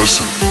Listen.